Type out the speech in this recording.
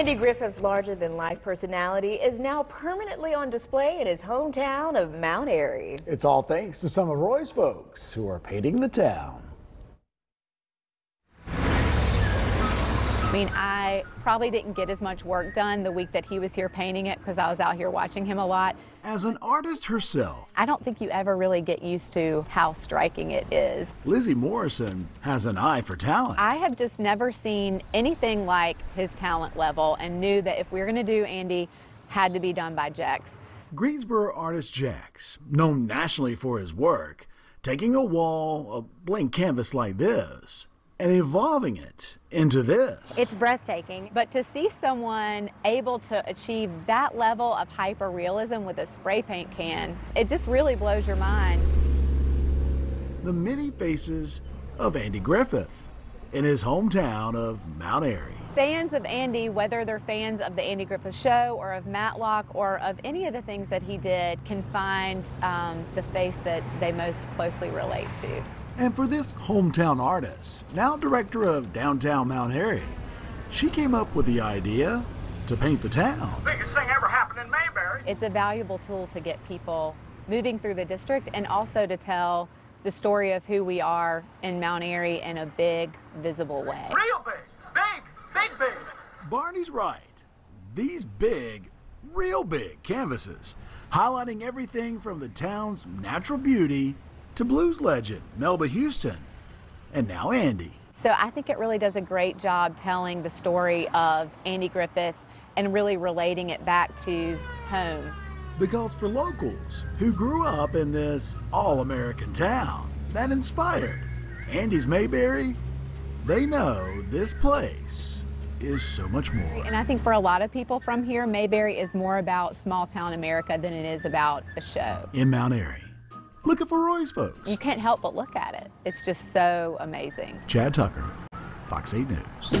Andy Griffith's larger than life personality is now permanently on display in his hometown of Mount Airy. It's all thanks to some of Roy's folks who are painting the town. Mean, I probably didn't get as much work done the week that he was here painting it because I was out here watching him a lot. As an artist herself, I don't think you ever really get used to how striking it is. Lizzie Morrison has an eye for talent. I have just never seen anything like his talent level and knew that if we were going to do Andy, had to be done by Jax. Greensboro artist Jax, known nationally for his work, taking a wall, a blank canvas like this, and evolving it into this. It's breathtaking. But to see someone able to achieve that level of hyper realism with a spray paint can, it just really blows your mind. The many faces of Andy Griffith in his hometown of Mount Airy. Fans of Andy, whether they're fans of the Andy Griffith Show or of Matlock or of any of the things that he did, can find um, the face that they most closely relate to. And for this hometown artist, now director of downtown Mount Airy, she came up with the idea to paint the town. Biggest thing ever happened in Mayberry. It's a valuable tool to get people moving through the district and also to tell the story of who we are in Mount Airy in a big, visible way. Real big. Big, big, big. Barney's right. These big, real big canvases, highlighting everything from the town's natural beauty to blues legend Melva Houston, and now Andy. So I think it really does a great job telling the story of Andy Griffith and really relating it back to home. Because for locals who grew up in this all American town that inspired Andy's Mayberry, they know this place is so much more. And I think for a lot of people from here, Mayberry is more about small town America than it is about a show. In Mount Airy. Looking for Roy's folks. You can't help but look at it. It's just so amazing. Chad Tucker, Fox 8 News.